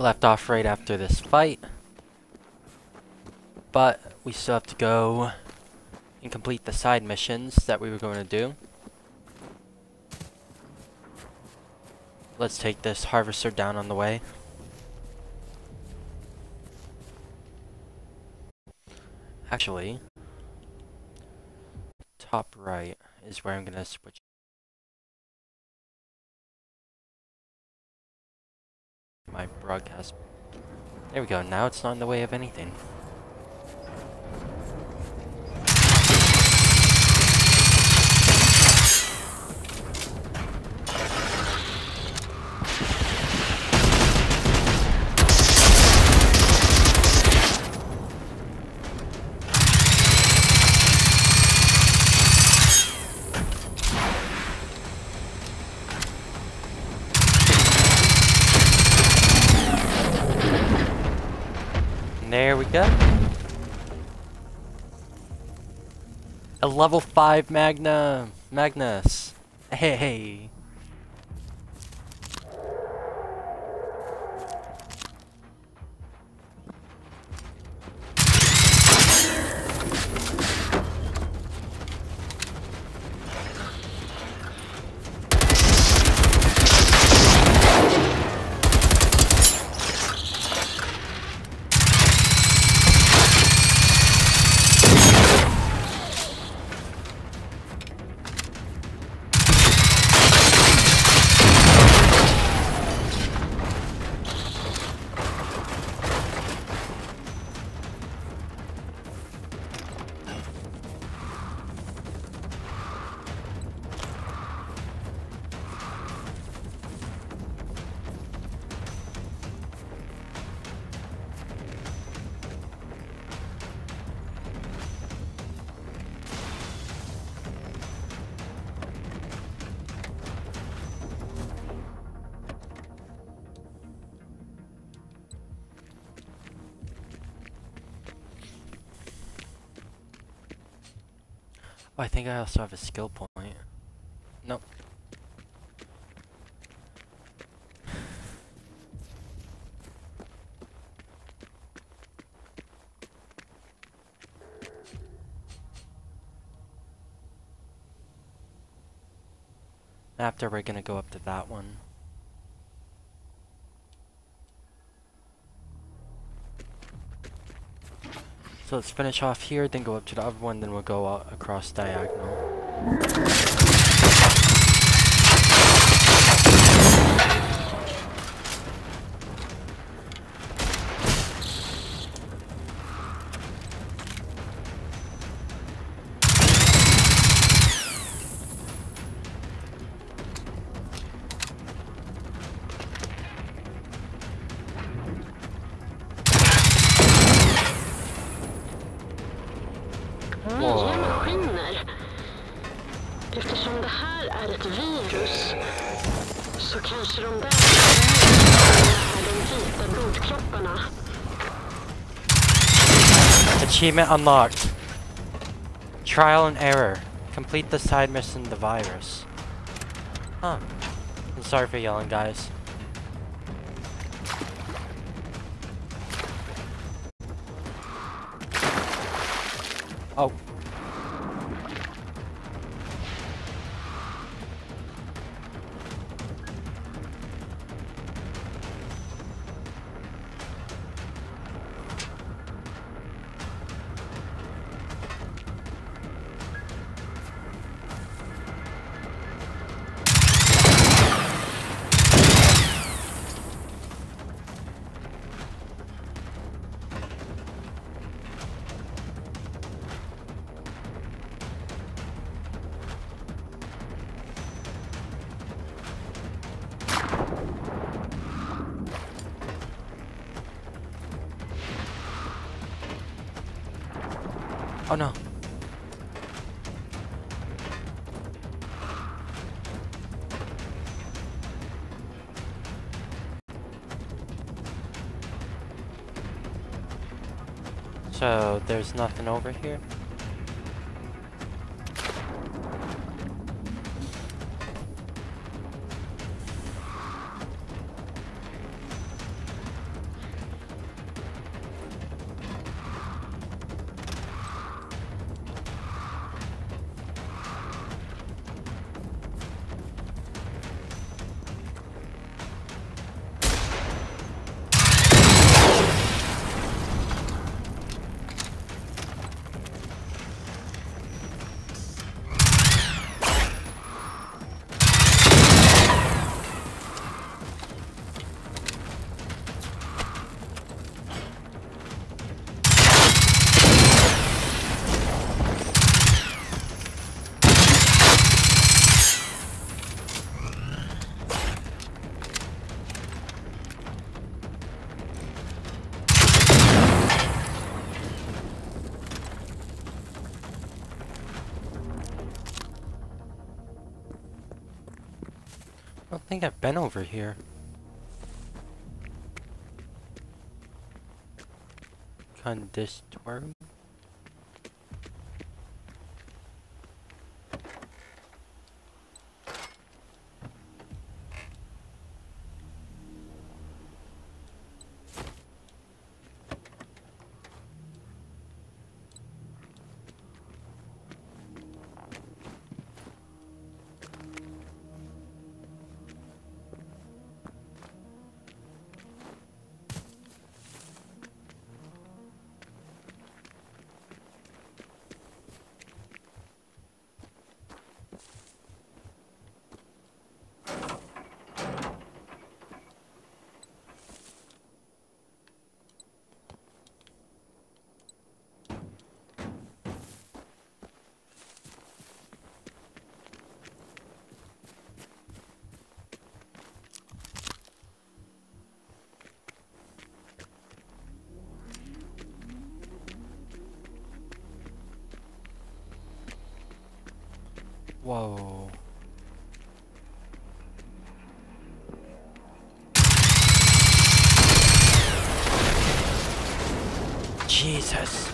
left off right after this fight. But we still have to go and complete the side missions that we were going to do. Let's take this harvester down on the way. Actually, top right is where I'm going to switch. Broadcast. There we go, now it's not in the way of anything. A level 5 Magna Magnus. Hey. Oh, I think I also have a skill point. Nope. After we're gonna go up to that one. So let's finish off here, then go up to the other one, then we'll go uh, across diagonal. Achievement unlocked. Trial and error. Complete the side mission the virus. Huh. I'm sorry for yelling, guys. Oh. So there's nothing over here? Think I've been over here. Conditorium? Whoa. Jesus.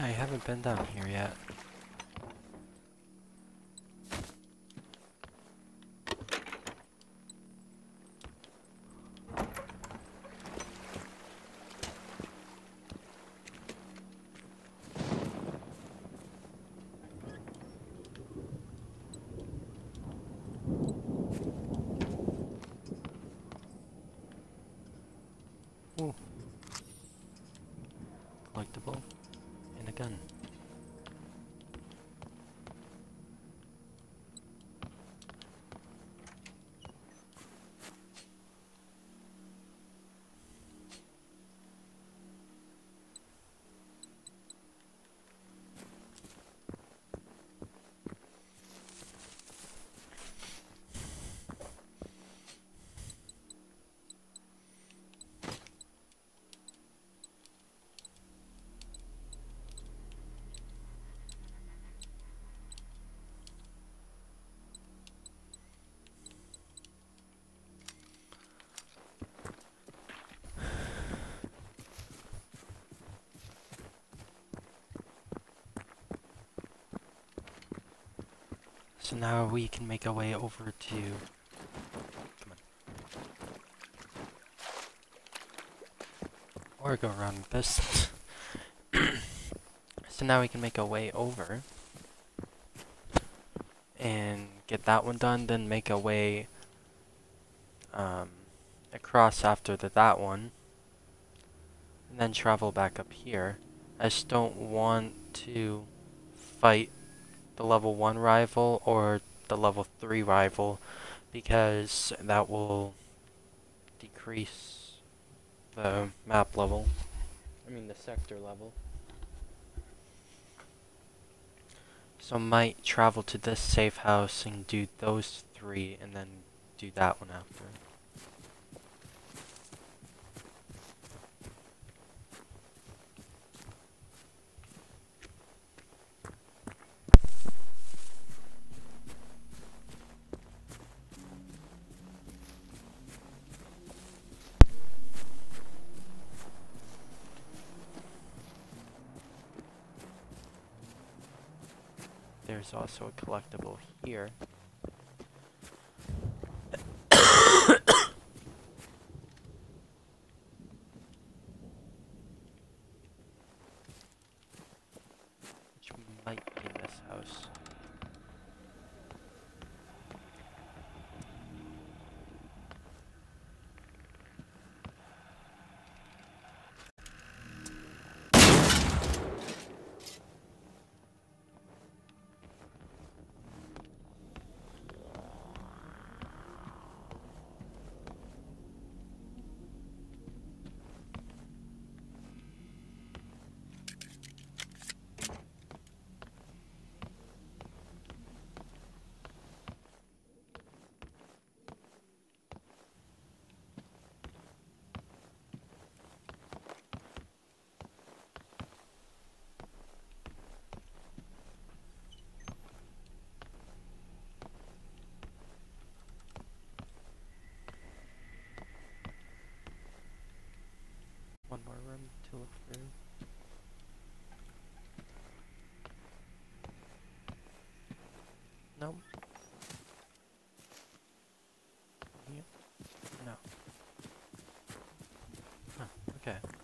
Yeah, I haven't been down here yet. Ooh. Collectible and a gun. So now we can make our way over to. Come on. Or go around with this. so now we can make our way over. And get that one done, then make our way um, across after the, that one. And then travel back up here. I just don't want to fight the level 1 rival or the level 3 rival because that will decrease the map level. I mean the sector level. So might travel to this safe house and do those three and then do that one after. There's also a collectible here. Which might be in this house. To look through. Nope. No. Huh, okay.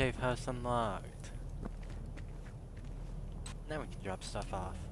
Safe house unlocked. Now we can drop stuff off.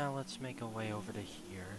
Now let's make our way over to here.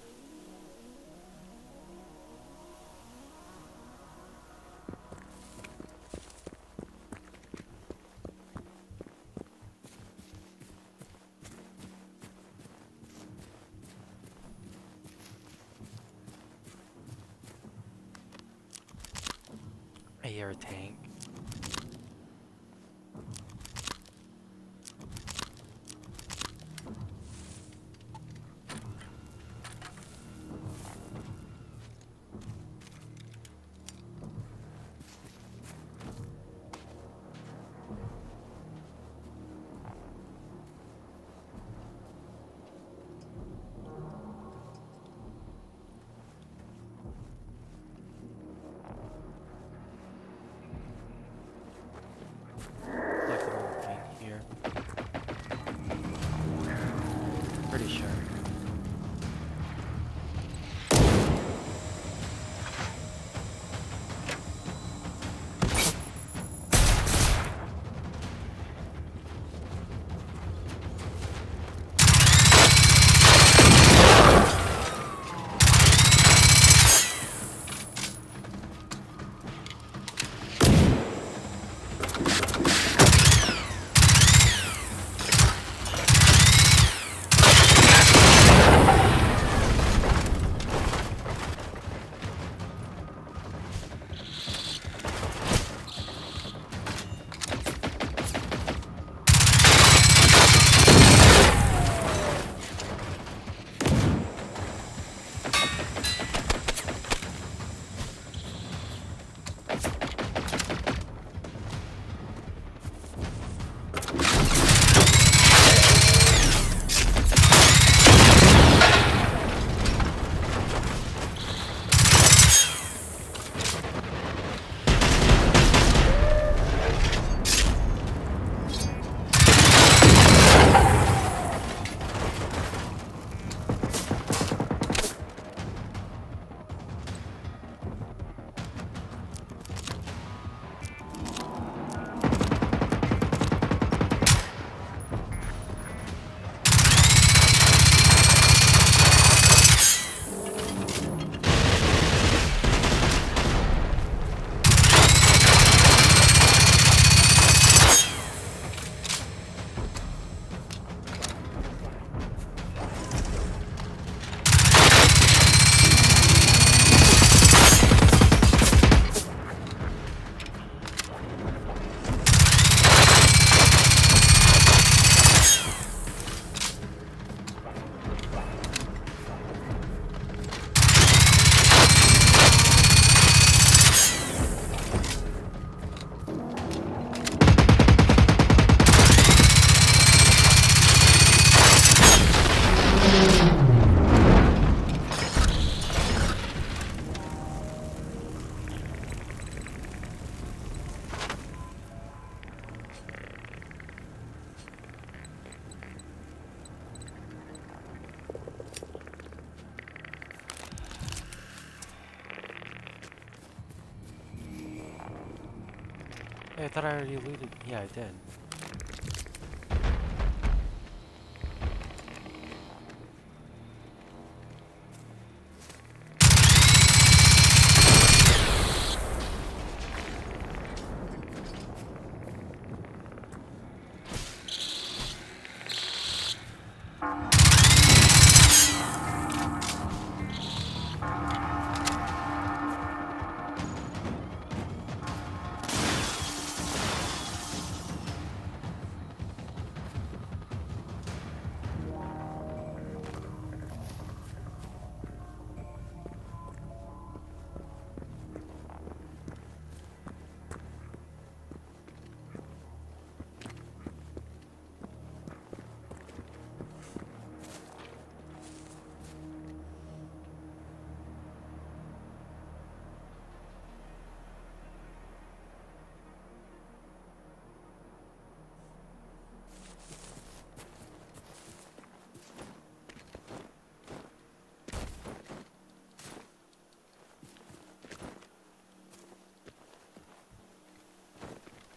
I thought I already looted. Yeah, I did.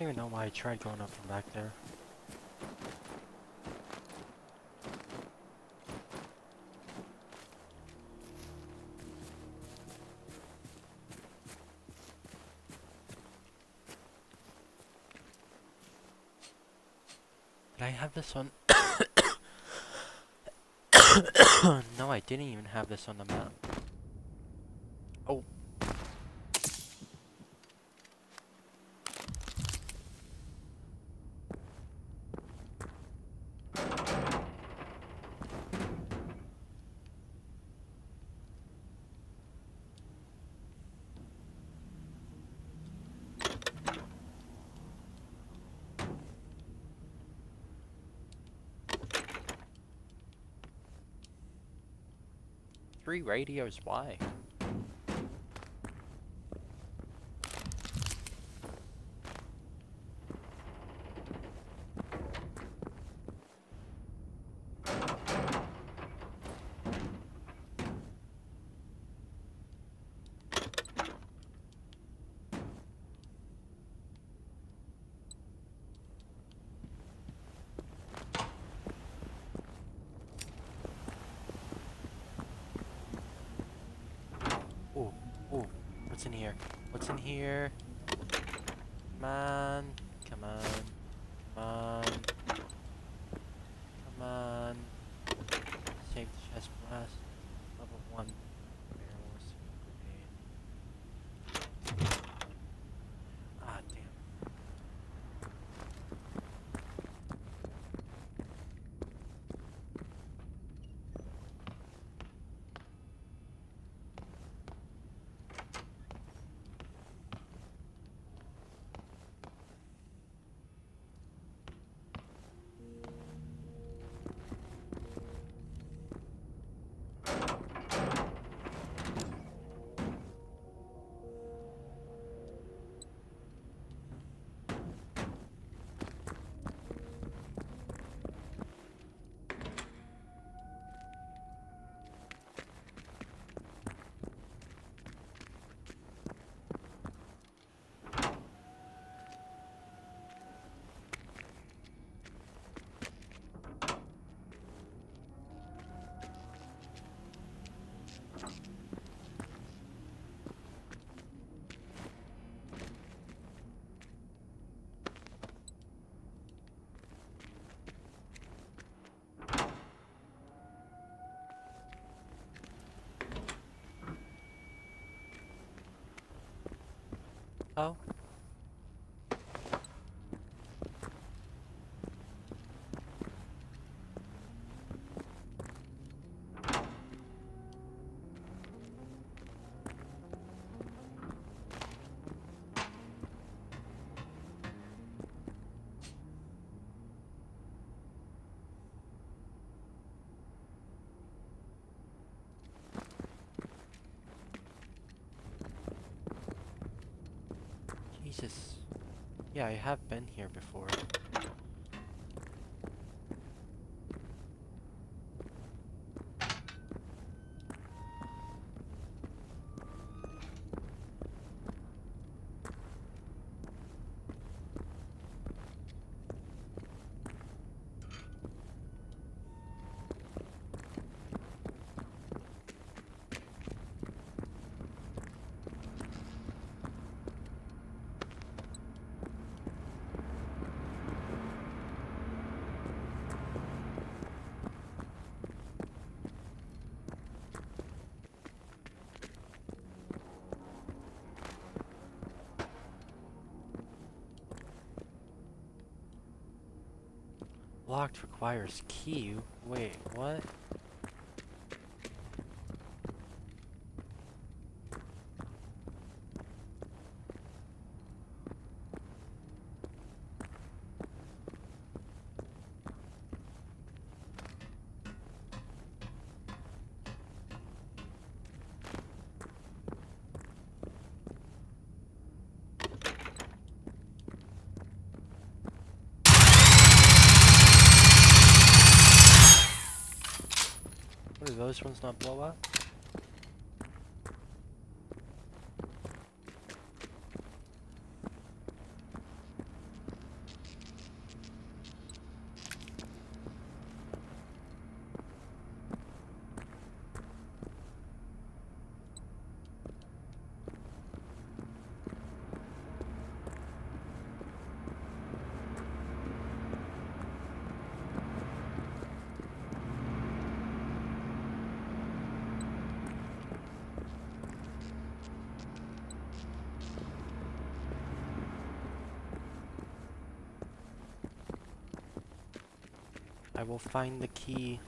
Don't even know why I tried going up from back there. Did I have this on? no, I didn't even have this on the map. Oh. Three radios, why? Ooh, ooh, what's in here? What's in here? Come on, come on, come on, come on. Save the chest blast. Level one. Barrels. Grenade. Ah, damn. Oh. Jesus. Yeah, I have been here before. Locked requires key. Wait, what? What do those I will find the key.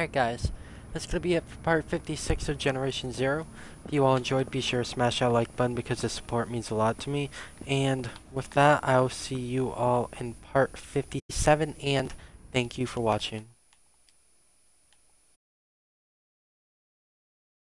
Alright guys, that's gonna be it for part 56 of Generation Zero. If you all enjoyed, be sure to smash that like button because the support means a lot to me. And with that, I'll see you all in part 57, and thank you for watching.